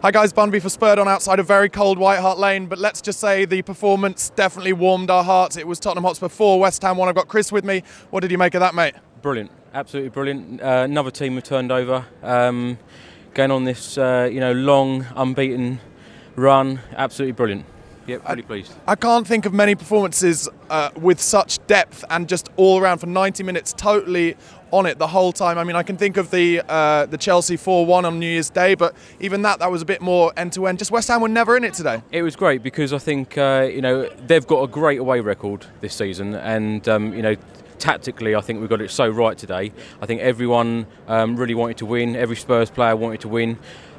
Hi guys, Bunby for Spurred on outside a very cold White Hart Lane, but let's just say the performance definitely warmed our hearts. It was Tottenham Hotspur 4, West Ham 1. I've got Chris with me. What did you make of that, mate? Brilliant, absolutely brilliant. Uh, another team have turned over, um, going on this uh, you know long unbeaten run. Absolutely brilliant. Yeah, pretty pleased. I can't think of many performances uh, with such depth and just all around for 90 minutes, totally on it the whole time. I mean, I can think of the uh, the Chelsea 4-1 on New Year's Day, but even that, that was a bit more end to end. Just West Ham were never in it today. It was great because I think uh, you know they've got a great away record this season, and um, you know tactically, I think we got it so right today. I think everyone um, really wanted to win. Every Spurs player wanted to win.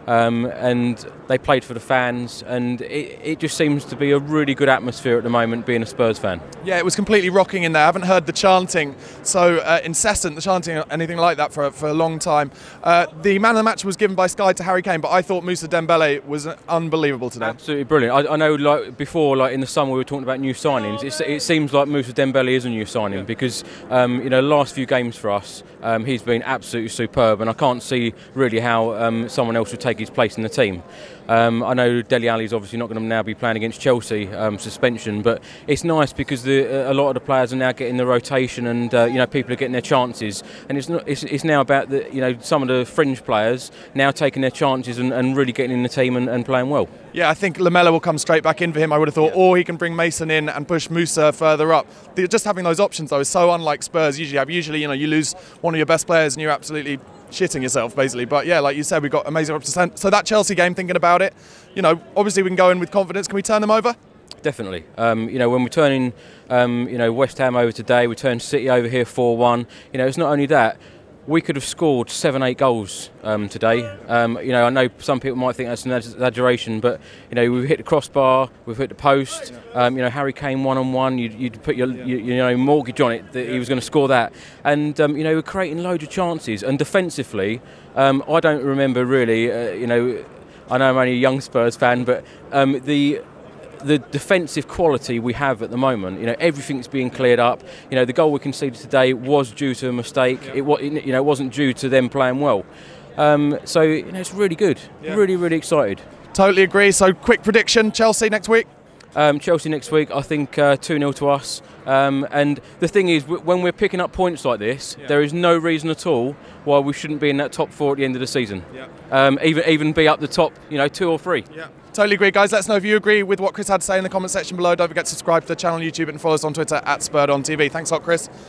Um, and they played for the fans, and it, it, just seems to be a really good atmosphere at the moment being a Spurs fan. Yeah, it was completely rocking in there. I haven't heard the chanting so uh, incessant, the chanting, anything like that for, for a long time. Uh, the man of the match was given by Sky to Harry Kane, but I thought Moussa Dembele was unbelievable today. Absolutely brilliant. I, I, know, like before, like in the summer, we were talking about new signings. It's, it seems like Moussa Dembele is a new signing because um, you know last few games for us, um, he's been absolutely superb, and I can't see really how um, someone else would take his place in the team. Um, I know Dele Alli is obviously not going to now be playing against Chelsea um, suspension, but it's nice because the, a lot of the players are now getting the rotation, and uh, you know people are getting their chances. And it's, not, it's, it's now about the you know some of the fringe players now taking their chances and, and really getting in the team and, and, playing well. Yeah, I think Lamela will come straight back in for him. I would have thought, yeah. or he can bring Mason in and push Musa further up. The, just having those options though is so unlike Spurs usually have. Usually, you know, you lose one of your best players and you're absolutely shitting yourself basically. But yeah, like you said, we've got amazing. So that Chelsea game, thinking about it, you know, obviously we can go in with confidence. Can we turn them over? Definitely. Um, you know, when we're turning, um, you know, West Ham over today, we turned City over here 4-1. You know, it's not only that we could have scored seven, eight goals um, today. Um, you know, I know some people might think that's an exaggeration, but you know, we've hit the crossbar, we've hit the post. Um, you know, Harry Kane one on one. You'd, put your you, you, know mortgage on it that he was going to score that, and um, you know, we're creating loads of chances. And defensively, um, I don't remember really. Uh, you know, I know I'm only a young Spurs fan, but um, the the defensive quality we have at the moment. You know, everything's being cleared up. You know, the goal we conceded today was due to a mistake. Yeah. It, you know, it wasn't due to them playing well. Um, so you know, it's really good. Yeah. Really, really excited. Totally agree. So, quick prediction: Chelsea next week. Um, Chelsea next week, I think uh, 2 uh, 0 to us. Um, and the thing is, when we're picking up points like this, yeah. there is no reason at all why we shouldn't be in that top four at the end of the season. Yeah. Um, even even be up the top, you know, two or three. Yeah. Totally agree, guys. Let us know if you agree with what Chris had to say in the comment section below. Don't forget to subscribe to the channel on YouTube and follow us on Twitter at Spurred on TV. Thanks a lot, Chris.